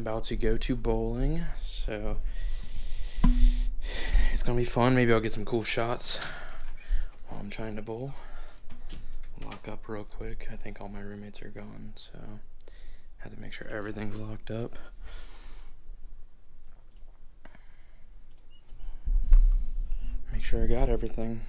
about to go to bowling, so it's gonna be fun. Maybe I'll get some cool shots while I'm trying to bowl. Lock up real quick. I think all my roommates are gone, so I have to make sure everything's locked up. Make sure I got everything.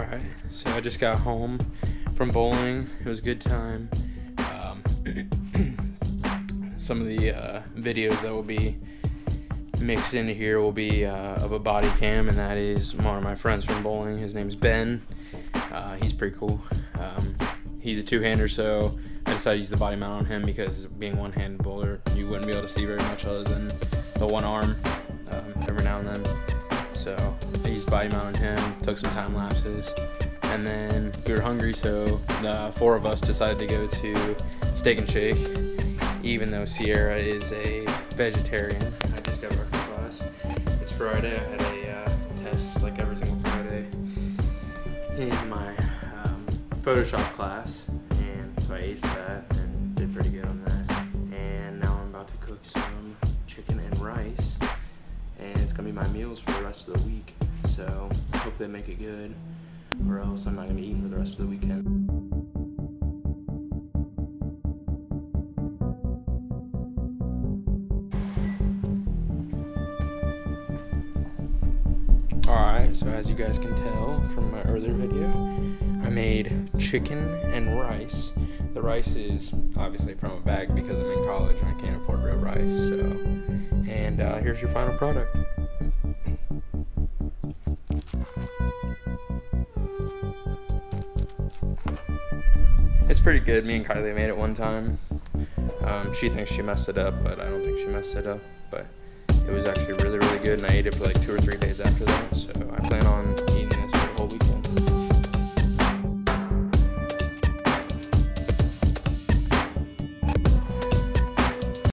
All right, so I just got home from bowling. It was a good time. Um, some of the uh, videos that will be mixed into here will be uh, of a body cam, and that is one of my friends from bowling. His name's Ben. Uh, he's pretty cool. Um, he's a two-hander, so I decided to use the body mount on him because being one-handed bowler, you wouldn't be able to see very much other than the one arm um, every now and then. So body mount on him, took some time lapses, and then we were hungry, so the four of us decided to go to Steak and Shake, even though Sierra is a vegetarian. I just got back from class. It's Friday. I had a uh, test like every single Friday in my um, Photoshop class, and so I aced that and did pretty good on that. And now I'm about to cook some chicken and rice and it's gonna be my meals for the rest of the week. So hopefully I make it good, or else I'm not gonna be eating for the rest of the weekend. Alright, so as you guys can tell from my earlier video, I made chicken and rice. The rice is obviously from a bag because I'm in college and I can't afford real rice, so and uh, here's your final product. It's pretty good. Me and Kylie made it one time. Um, she thinks she messed it up, but I don't think she messed it up. But it was actually really, really good, and I ate it for like two or three days after that. So I plan on eating this for the whole weekend.